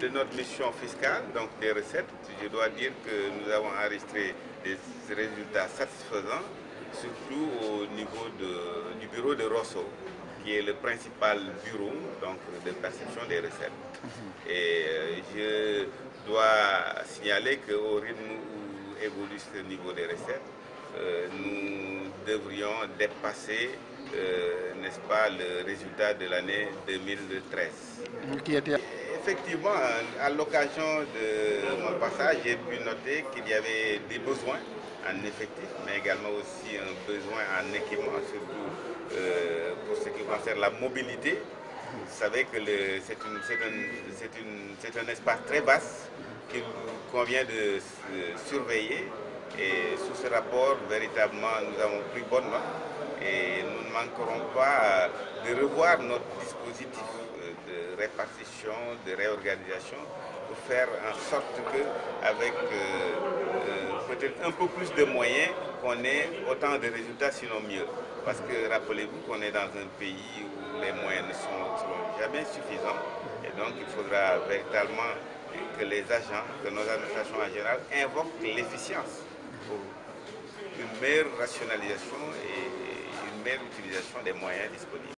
de notre mission fiscale, donc des recettes, je dois dire que nous avons enregistré des résultats satisfaisants, surtout au niveau de, du bureau de Rosso, qui est le principal bureau donc, de perception des recettes. Et euh, je dois signaler qu'au rythme où évolue ce niveau des recettes, euh, nous devrions dépasser, euh, n'est-ce pas, le résultat de l'année 2013. Effectivement, à l'occasion de mon passage, j'ai pu noter qu'il y avait des besoins en effectif, mais également aussi un besoin en équipement, surtout euh, pour ce qui concerne la mobilité. Vous savez que c'est un, espace très vaste qu'il convient de surveiller. Et sous ce rapport, véritablement, nous avons pris bonne note manquerons pas de revoir notre dispositif de répartition, de réorganisation, pour faire en sorte qu'avec euh, euh, peut-être un peu plus de moyens, qu'on ait autant de résultats, sinon mieux. Parce que rappelez-vous qu'on est dans un pays où les moyens ne sont, seront jamais suffisants. Et donc il faudra véritablement que les agents, que nos administrations en général, invoquent l'efficience pour une meilleure rationalisation et meilleure utilisation des moyens disponibles.